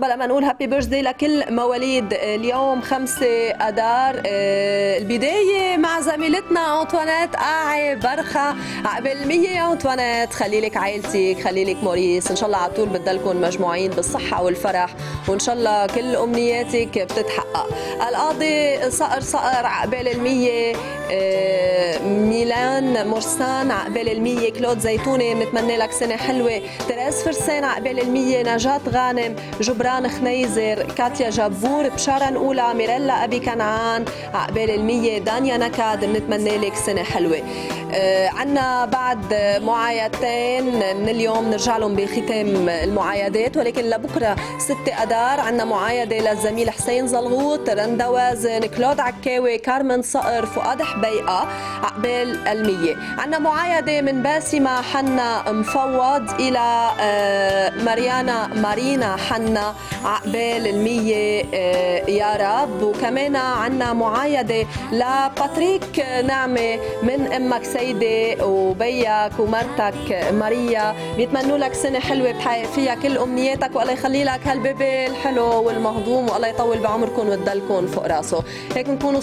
بلا ما نقول happy birthday لكل مواليد اليوم 5 اذار آه، البداية مع زميلتنا أنطوانيت قاعي برخة عقبال 100 يا أنطوانيت خليلك عائلتك خليلك موريس. إن شاء الله على طول بتضلكم مجموعين بالصحة والفرح وإن شاء الله كل أمنياتك بتتحقق. القاضي صقر صقر عقبال ال 100 آه، فرسان مرسان عقبال المية. كلود زيتوني بنتمنى لك سنة حلوة. تراس فرسان عقبال المية. نجاة غانم جبران خنيزر كاتيا جابور بشارة أولى ميريلا أبي كنعان عقبال المية. دانيا نكاد بنتمنى لك سنة حلوة. عنا بعد معايدتين من اليوم نرجع لهم بختام المعايدات ولكن لبكرة 6 أدار عنا معايدة للزميل حسين زلغوط رندا وازن كلود عكاوي كارمن صقر فؤاد حبيقة عقبال المية. عنا معايدة من باسمة حنا مفوض إلى آه مريانا مارينا حنا عقبال المية آه يا رب. وكمان عنا معايدة لباتريك نعمة من أمك سيدة وبيك ومرتك ماريا. بيتمنوا لك سنة حلوة بتحقق فيها كل أمنياتك والله يخلي لك هالبيبي الحلو والمهضوم والله يطول بعمركم وتضلكم فوق راسه. هيك نكون